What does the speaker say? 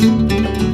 Música